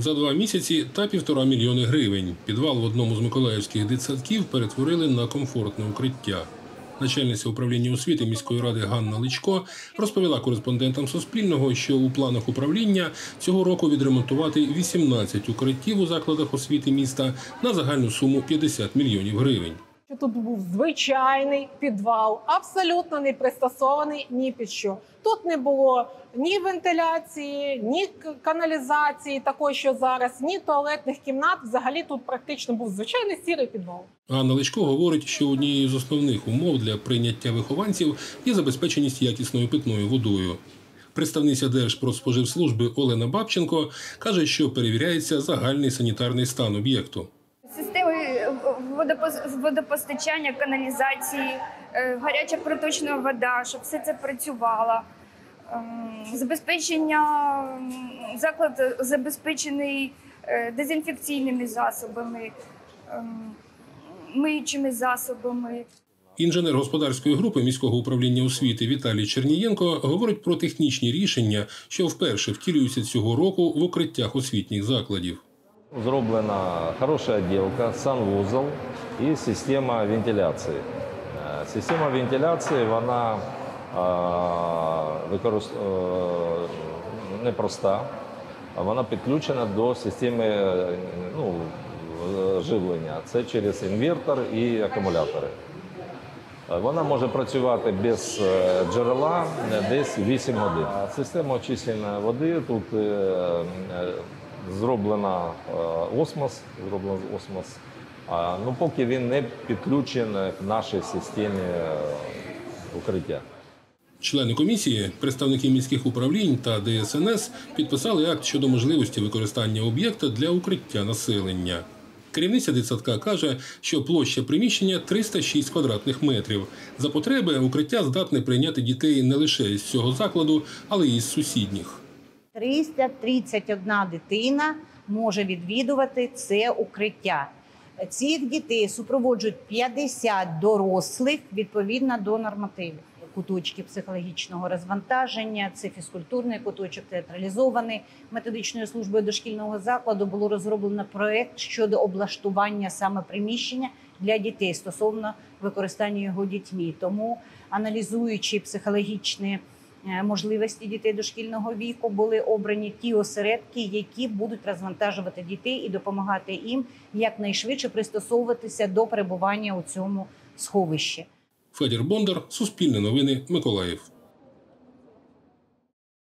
За два місяці та півтора мільйони гривень. Підвал в одному з миколаївських дитсадків перетворили на комфортне укриття. Начальниця управління освіти міської ради Ганна Личко розповіла кореспондентам Суспільного, що у планах управління цього року відремонтувати 18 укриттів у закладах освіти міста на загальну суму 50 мільйонів гривень. Що тут був звичайний підвал, абсолютно не пристосований ні під що. Тут не було ні вентиляції, ні каналізації, такої, що зараз, ні туалетних кімнат. Взагалі тут практично був звичайний сірий підвал. Ганна Личко говорить, що однією з основних умов для прийняття вихованців є забезпеченість якісною питною водою. Представниця Держпродспоживслужби Олена Бабченко каже, що перевіряється загальний санітарний стан об'єкту. Водопостачання, каналізації, е, гаряча проточна вода, щоб все це працювало. Ем, Забезпечення заклад забезпечений е, дезінфекційними засобами, ем, миючими засобами. Інженер господарської групи міського управління освіти Віталій Чернієнко говорить про технічні рішення, що вперше втілюються цього року в укриттях освітніх закладів. Зроблена хороша отделка, санвузол і система вентиляції. Е, Система вентиляції вона е, непроста, а вона підключена до системи ну, живлення. Це через інвертор і акумулятори. Вона може працювати без е, джерела десь 8 годин. Система очищення води тут зроблена е, осмос, зроблено осмос. Ну, поки він не підключений к нашій системі е, укриття. Члени комісії, представники міських управлінь та ДСНС підписали акт щодо можливості використання об'єкта для укриття населення. Керівниця дитсадка каже, що площа приміщення 306 квадратних метрів. За потреби укриття здатне прийняти дітей не лише із цього закладу, але й із сусідніх. 331 дитина може відвідувати це укриття. Цих дітей супроводжують 50 дорослих відповідно до нормативів. Куточки психологічного розвантаження, це фізкультурний куточок, театралізований методичною службою дошкільного закладу було розроблено проект щодо облаштування саме приміщення для дітей стосовно використання його дітьми. Тому аналізуючи психологічні можливості дітей дошкільного віку, були обрані ті осередки, які будуть розвантажувати дітей і допомагати їм якнайшвидше пристосовуватися до перебування у цьому сховищі. Федір Бондар, Суспільне новини, Миколаїв.